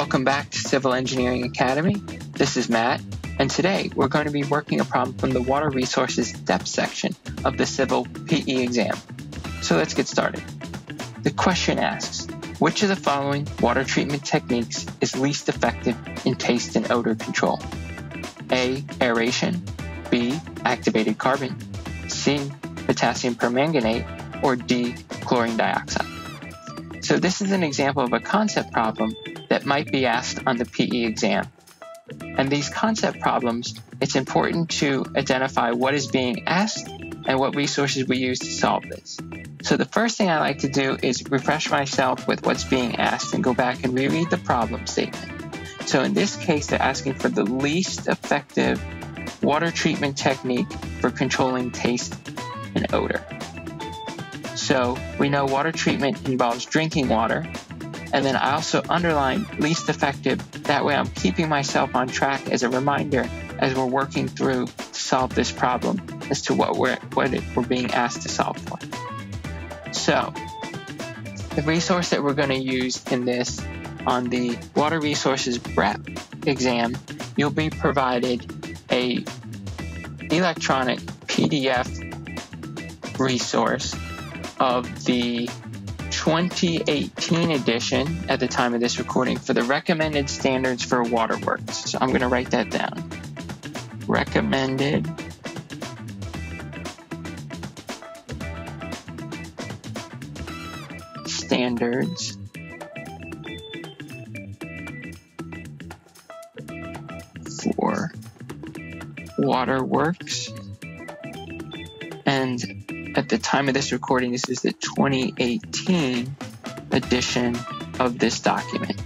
Welcome back to Civil Engineering Academy. This is Matt, and today we're going to be working a problem from the Water Resources Depth section of the Civil PE exam. So let's get started. The question asks, which of the following water treatment techniques is least effective in taste and odor control? A. Aeration. B. Activated carbon. C. Potassium permanganate. Or D. Chlorine dioxide. So this is an example of a concept problem that might be asked on the PE exam. And these concept problems, it's important to identify what is being asked and what resources we use to solve this. So the first thing I like to do is refresh myself with what's being asked and go back and reread the problem statement. So in this case, they're asking for the least effective water treatment technique for controlling taste and odor. So we know water treatment involves drinking water, and then I also underline least effective. That way I'm keeping myself on track as a reminder as we're working through to solve this problem as to what we're, what we're being asked to solve for. So the resource that we're going to use in this on the Water Resources BREP exam, you'll be provided a electronic PDF resource of the 2018 edition at the time of this recording for the recommended standards for waterworks. So I'm going to write that down. Recommended standards for waterworks. And at the time of this recording, this is the 2018 edition of this document.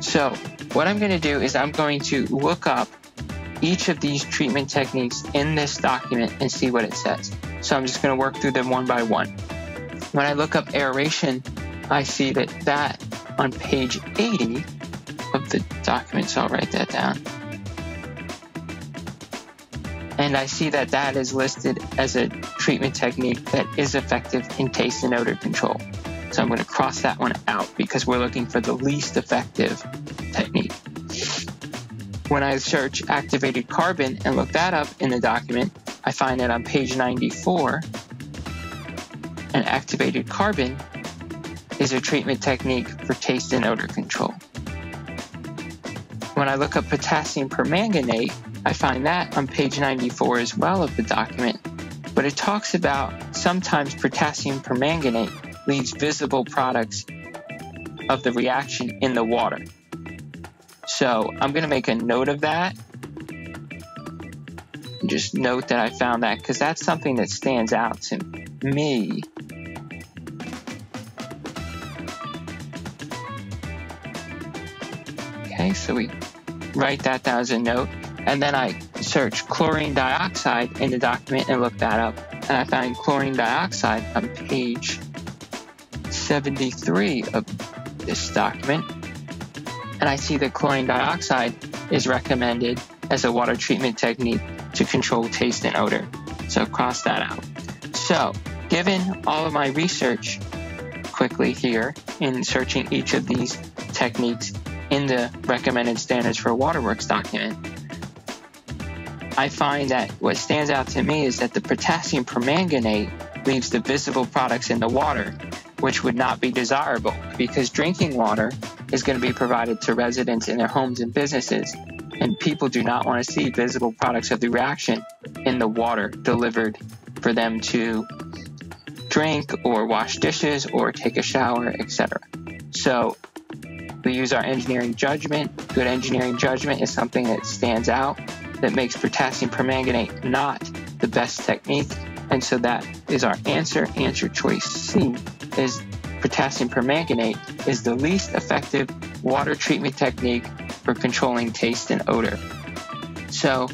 So what I'm going to do is I'm going to look up each of these treatment techniques in this document and see what it says. So I'm just going to work through them one by one. When I look up aeration, I see that that on page 80 of the document, so I'll write that down and I see that that is listed as a treatment technique that is effective in taste and odor control. So I'm going to cross that one out because we're looking for the least effective technique. When I search activated carbon and look that up in the document, I find that on page 94, an activated carbon is a treatment technique for taste and odor control. When I look up potassium permanganate, I find that on page 94 as well of the document, but it talks about sometimes potassium permanganate leaves visible products of the reaction in the water. So I'm going to make a note of that. Just note that I found that because that's something that stands out to me. Okay, so we write that down as a note. And then I searched chlorine dioxide in the document and looked that up. And I found chlorine dioxide on page 73 of this document. And I see that chlorine dioxide is recommended as a water treatment technique to control taste and odor. So cross that out. So, given all of my research quickly here in searching each of these techniques in the recommended standards for waterworks document, I find that what stands out to me is that the potassium permanganate leaves the visible products in the water, which would not be desirable because drinking water is going to be provided to residents in their homes and businesses, and people do not want to see visible products of the reaction in the water delivered for them to drink or wash dishes or take a shower, etc. So we use our engineering judgment. Good engineering judgment is something that stands out that makes potassium permanganate not the best technique. And so that is our answer. Answer choice C is potassium permanganate is the least effective water treatment technique for controlling taste and odor. So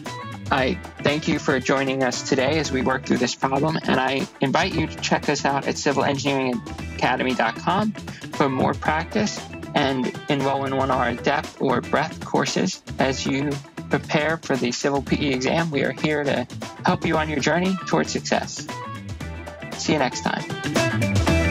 I thank you for joining us today as we work through this problem, and I invite you to check us out at civilengineeringacademy.com for more practice and enroll in one of our depth or breadth courses as you prepare for the Civil PE exam, we are here to help you on your journey towards success. See you next time.